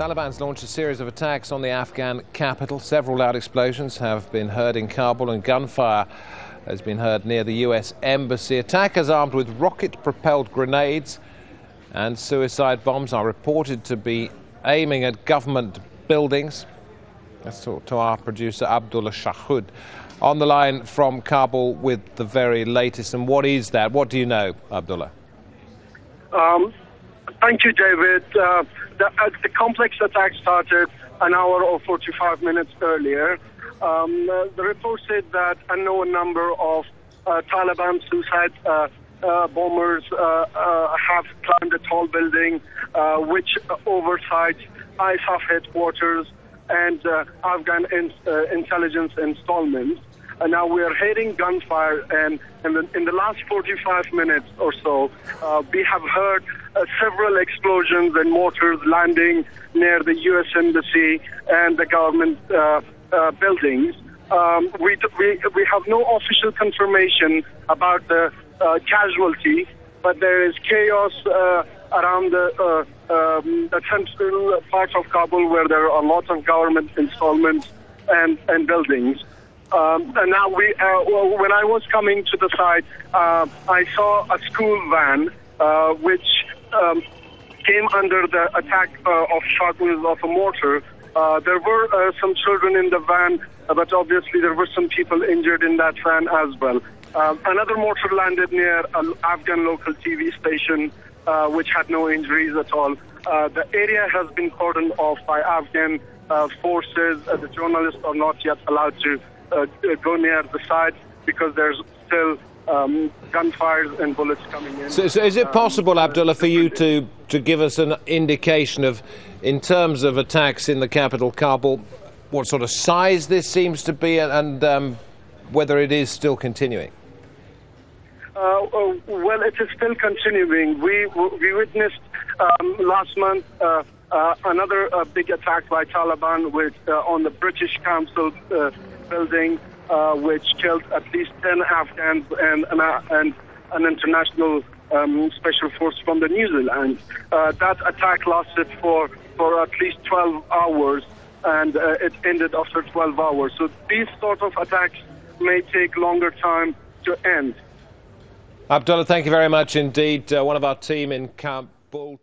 Taliban's launched a series of attacks on the Afghan capital. Several loud explosions have been heard in Kabul and gunfire has been heard near the US embassy. Attackers armed with rocket-propelled grenades and suicide bombs are reported to be aiming at government buildings. Let's talk to our producer Abdullah Shahood on the line from Kabul with the very latest. And what is that? What do you know, Abdullah? Um, thank you, David. Uh, the, uh, the, complex attack started an hour or 45 minutes earlier. Um, uh, the report said that a known number of uh, Taliban suicide uh, uh, bombers have climbed a tall building which oversights ISAF headquarters and Afghan in, intelligence installments. And now we are hearing gunfire, and in the, in the last 45 minutes or so, uh, we have heard uh, several explosions and mortars landing near the U.S. Embassy and the government uh, uh, buildings. Um, we, we, we have no official confirmation about the uh, casualty, but there is chaos uh, around the, um, the central parts of Kabul where there are lots of government installments and, and buildings. Um, and now we, uh, well, when I was coming to the site, uh, I saw a school van uh, which um, came under the attack uh, of shot of a mortar. Uh, there were uh, some children in the van, but obviously there were some people injured in that van as well. another mortar landed near an Afghan local TV station, which had no injuries at all. the area has been cordoned off by Afghan forces. the journalists are not yet allowed to uh, go near the site because there's still um, gunfires and bullets coming in. So, so is it possible, um, Abdullah, for you to, to give us an indication of, in terms of attacks in the capital, Kabul, what sort of size this seems to be and um, whether it is still continuing? Uh, uh, well, it is still continuing. We, we witnessed um, last month uh, uh another uh, big attack by Taliban uh, on the British Council building, uh, which killed at least 10 Afghans and, and, uh, and an international um, special force from the New Zealand. Uh, that attack lasted for, for at least 12 hours and uh, it ended after 12 hours. So these sort of attacks may take longer time to end. Abdullah, thank you very much indeed. Uh, one of our team in Kabul.